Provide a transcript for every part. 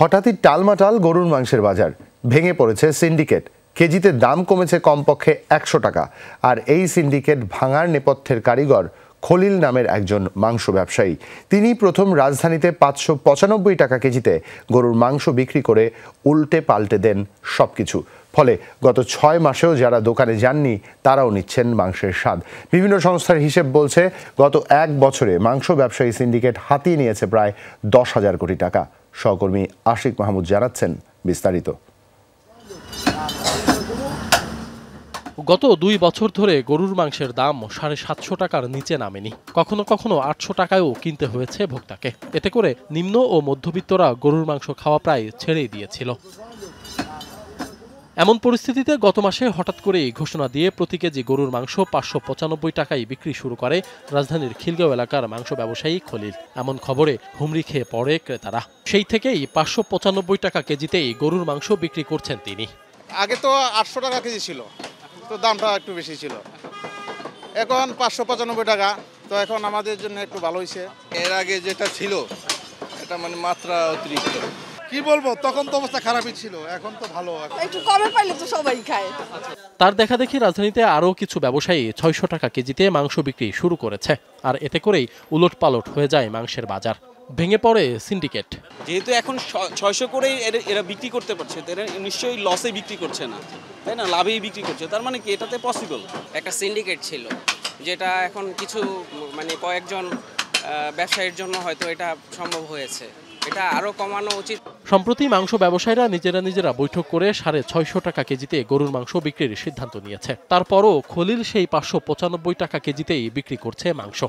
হঠাৎই টালমাটাল গরুর মাংসের বাজার। ভেঙে পড়েছে সিন্ডিকেট। কেজিতে দাম কমেছে কমপক্ষে একশো টাকা। আর এই সিন্ডিকেট ভাঙার নেপথ্যের কারিগর খলিল নামের একজন মাংস ব্যবসায়ী। তিনি প্রথম রাজধানীতে পাঁচশো পঁচানব্বই টাকা কেজিতে গরুর মাংস বিক্রি করে উল্টে পাল্টে দেন সবকিছু। ফলে গত ছয় মাসেও যারা দোকানে যাননি, তারাও নিচ্ছেন মাংসের স্বাদ। বিভিন্ন সংস্থার হিসেব বলছে, গত এক বছরে মাংস ব্যবসায়ী সিন্ডিকেট হাতিয়ে নিয়েছে প্রায় দশ হাজার কোটি টাকা। সহকর্মী আশিক মাহমুদ জানাচ্ছেন বিস্তারিত। গত দুই বছর ধরে গরুর মাংসের দাম সাড়ে সাতশো টাকার নিচে নামেনি। কখনো কখনো আটশো টাকায়ও কিনতে হয়েছে ভোক্তাকে। এতে করে নিম্ন ও মধ্যবিত্তরা গরুর মাংস খাওয়া প্রায় ছেড়েই দিয়েছিল। এমন পরিস্থিতিতে গত মাসে হঠাৎ করেই ঘোষণা দিয়ে প্রতি কেজি গরুর মাংস পাঁচশো পঁচানব্বই টাকায় বিক্রি শুরু করে রাজধানীর খিলগাঁও এলাকার মাংস ব্যবসায়ী খলিল। এমন খবরে হুমড়ি খেয়ে পড়ে ক্রেতারা। সেই থেকেই পাঁচশো পঁচানব্বই টাকা কেজিতেই গরুর মাংস বিক্রি করছেন তিনি। আগে তো আটশো টাকা কেজি ছিল তো দামটা একটু বেশি ছিল। এখন পাঁচশো পঁচানব্বই টাকা তো এখন আমাদের জন্য একটু ভালো হয়েছে এর আগে যেটা ছিল এটা মানে মাত্রা অতিরিক্ত। কি বলব? তখন তো অবস্থা খারাপই ছিল এখন তো ভালো একটু কমে পাইলে তো সবাই খায়। তার দেখা দেখি রাজধানীতে আরও কিছু ব্যবসায়ী ছয়শো টাকা কেজিতে মাংস বিক্রি শুরু করেছে আর এতে করেই উলট পালট হয়ে যায় মাংসের বাজার। ভেঙে পড়ে সিন্ডিকেট। যেহেতু এখন ছয়শো করেই এরা- এরা বিক্রি করতে পারছে এরা নিশ্চয়ই লসে বিক্রি করছে না। তাই না? লাভেই বিক্রি করছে। তার মানে কি এটাতে পসিবল একটা সিন্ডিকেট ছিল যেটা এখন কিছু মানে কয়েকজন ব্যবসায়ীর জন্য হয়তো এটা সম্ভব হয়েছে। এটা আরও কমানো উচিত। সম্প্রতি মাংস ব্যবসায়ীরা নিজেরা নিজেরা বৈঠক করে সাড়ে ছয়শো টাকা কেজিতে গরুর মাংস বিক্রির সিদ্ধান্ত নিয়েছে। তারপরও খলিল সেই পাঁচশো পঁচানব্বই টাকা কেজিতেই বিক্রি করছে মাংস।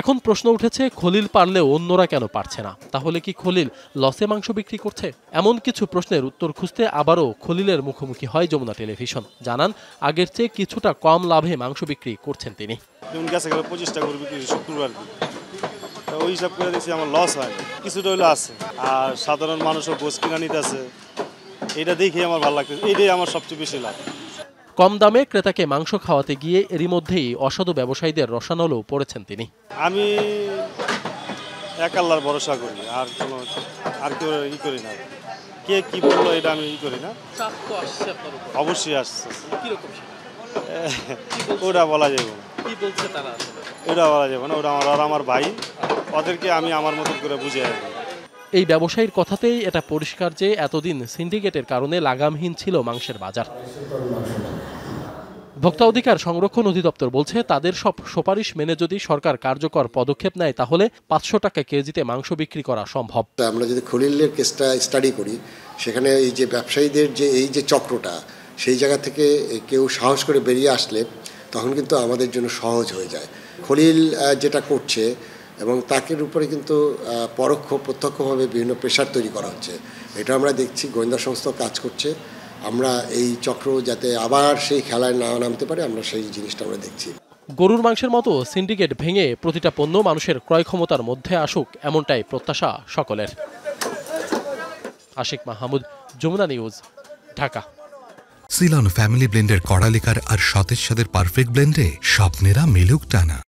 এখন প্রশ্ন উঠেছে, খলিল পারলেও অন্যরা কেন পারছে না? তাহলে কি খলিল লসে মাংস বিক্রি করছে? এমন কিছু প্রশ্নের উত্তর খুঁজতে আবারও খলিলের মুখোমুখি হয় যমুনা টেলিভিশন। জানান, আগের চেয়ে কিছুটা কম লাভে মাংস বিক্রি করছেন তিনি। ওই হিসাব করে দেখছি আমার লস হয়। কিছুটা হইলে আছে। আর সাধারণ মানুষও গোস কিনা নিতেছে। এটা দেখেই আমার ভালো লাগছে এটাই আমার সবচেয়ে বেশি লাভ। কম দামে ক্রেতাকে মাংস খাওয়াতে গিয়ে এরই মধ্যেই অসাধু ব্যবসায়ীদের রসানলেও পড়েছেন তিনি। আমি এক আল্লাহর ভরসা করি আর কোনো আর কেউ ই করি না। কে কি বলল এটা আমি ই করি না। অবশ্যই আসছে। ওটা বলা যাবে না। কি বলছে তারা ওটা বলা যাবে না। ওটা আমার আর আমার ভাই। ওদেরকে আমি আমার মতন করে বুঝে আসব এই ব্যবসায়ীর কথাতেই এটা পরিষ্কার যে এতদিন সিন্ডিকেটের কারণে লাগামহীন ছিল মাংসের বাজার। ভোক্তা অধিকার সংরক্ষণ অধিদপ্তর বলছে তাদের সব সুপারিশ মেনে যদি সরকার কার্যকর পদক্ষেপ নেয় তাহলে পাঁচশো টাকা কেজিতে মাংস বিক্রি করা সম্ভব। আমরা যদি খলিলের কেসটা স্টাডি করি সেখানে এই যে ব্যবসায়ীদের যে এই যে চক্রটা সেই জায়গা থেকে কেউ সাহস করে বেরিয়ে আসলে তখন কিন্তু আমাদের জন্য সহজ হয়ে যায়। খলিল যেটা করছে এবং তাকের উপরে কিন্তু পরোক্ষ প্রত্যক্ষভাবে বিভিন্ন প্রেশার তৈরি করা হচ্ছে। এটা আমরা দেখছি গোয়েন্দা সংস্থা কাজ করছে। আমরা এই চক্র যাতে আবার সেই খেলায় না নামতে পারে আমরা সেই জিনিসটা আমরা দেখছি। গরুর মাংসের মতো সিন্ডিকেট ভেঙে প্রতিটা পণ্য মানুষের ক্রয় ক্ষমতার মধ্যে আসুক এমনটাই প্রত্যাশা সকলের। Ashik Mahmud Jamuna news Dhaka. Ceylon family ব্লেন্ডের কড়ালিকার আর সতেজ সাদের পারফেক্ট ব্লেন্ডে স্বপ্নেরা মিলুক টানা।